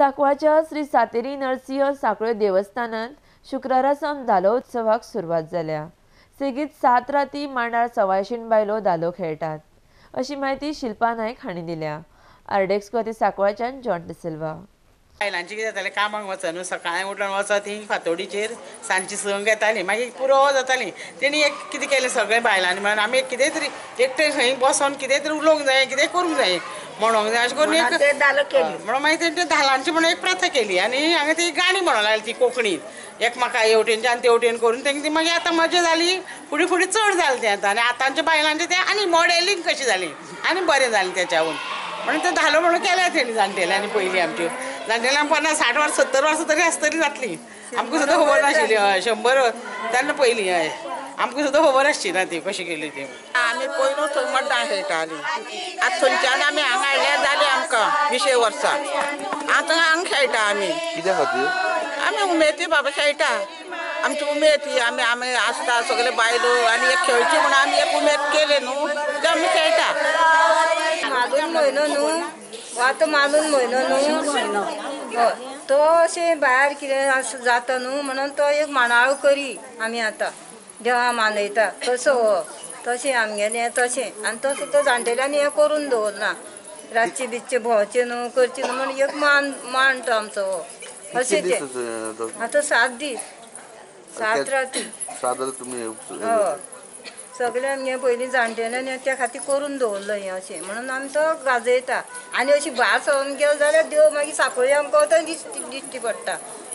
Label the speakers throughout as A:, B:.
A: सांकवाळच्या श्री सातेरी नरसिंह सांकळे देवस्थानांत शुक्रारा सावन धालो उत्सवाक सुरवात जाल्या. सेगीत सात राती मांडार सवायशीण बायलो धालो खेळटात. अशी माहिती शिल्पा नायक हांणी दिल्या. आर्डेक्स कोती सांकवाळच्यान जॉन डिसिल्वा
B: बायलांचे कितें जातालें? कामाक वचन न्हू सकाळीं उठून वचत ही फातोडीचेर सांजची संक येताली. मागीर पुरो जाताली. तेणी एक कितें केलें सगळें बायलांनी म्हणून आमी एक कितें तरी एकटें खंय बसोन कितें तरी उलोवंक जाय कितें करूंक जाय. म्हणूंक जाय अशें करून एक म्हणून मागीर तेंचे धालांची म्हणून एक प्रथा केली. आनी हांगा ती गाणी म्हणूंक लागली ती कोंकणीत. एकमेका हेवटेनच्यान ते वटेन करून तेंगे ती मागीर आतां मजा जाली फुडें फुडें चड जालें तें आतां आनी आतांच्या बायलांचें तें आनी मॉडेलिंग कशी जाली आनी बरें जालें तेच्याहून म्हणून ते धालो म्हणून केल्या तेणी जाणटेल्यांनी पयलीं आमच्यो जाणटेल्यांक पन्नास साठ वर्सां सत्तर वर्सां तरी आसतली जातली. आमकां सुद्दां खबर नाशिल्ली हय शंबर तेन्ना पयलीं हय आमकां सुद्दां खबर आसची ना ती कशी केली ती.
C: आमी पयलू थंय मड्डां खेळटालीं आतां थंयच्यान आमी हांगा हाडल्यार जाली आमकां विशे वर्सां. आतां हांगा खेळटा आमी
D: कित्या खातीर?
C: आमी उमेदी बाबा खेळटा. आमची उमेद ही आमी आमी आसता सगळे बायलो आनी एक खेळची म्हणून आमी एक उमेद केले न्हू ते आमी खेळटा.
E: मागून म्हयनो न्हू आतां मागून म्हयनो न्हू. हय तो अशें भायर कितें आस जाता न्हू म्हणून तो एक मांडाळ करी आमी आतां. देवा मानयता तसो हो. तशें आमगेलें तशें. आनी तसो तो जाणटेल्यांनी हें करून दवरना रातचे बितचे भोंवचें न्हू करचें न्हू म्हण एक मान मान तो आमचो हो. अशें तें. आतां सात दीस सात राती. हय सगळे आमगे पयलीं जाणटेल्यांनी त्या खातीर करून दवरलो हें अशें म्हणून आमी तो गाजयता. आनी अशी भायर सरून गेलो जाल्यार देव मागीर सांपळी आमकां दिश्टी पडटा.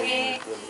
E: सगळे